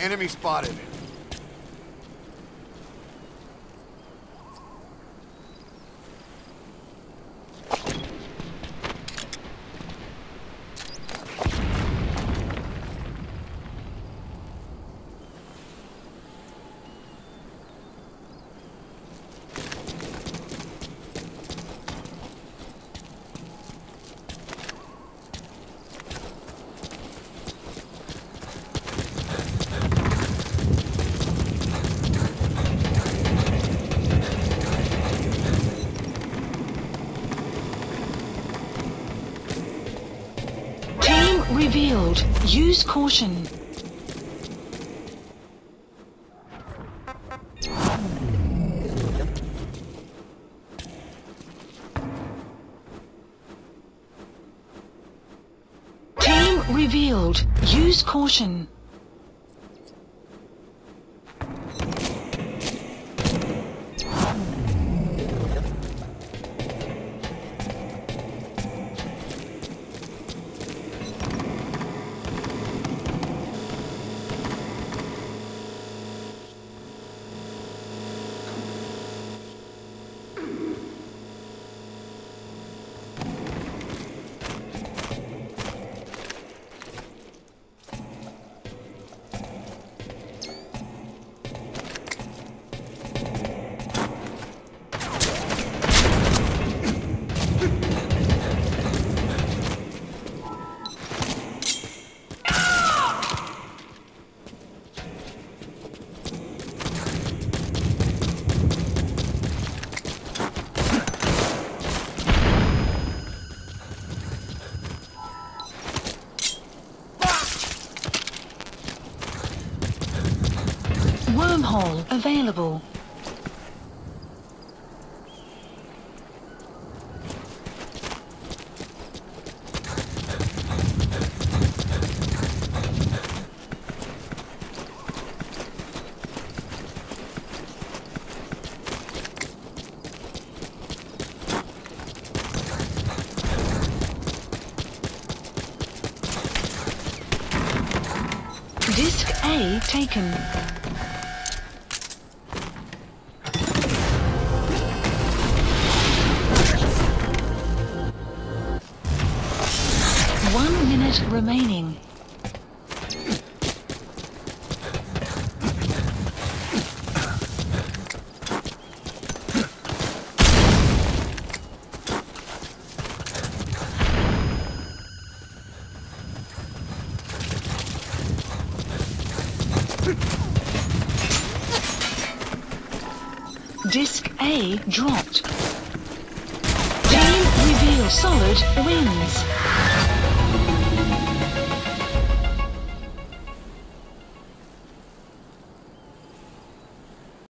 Enemy spotted. Team revealed. Use caution. Team revealed. Use caution. Wormhole available. Disc A taken. One minute remaining. Disc A dropped. Team reveal solid wins.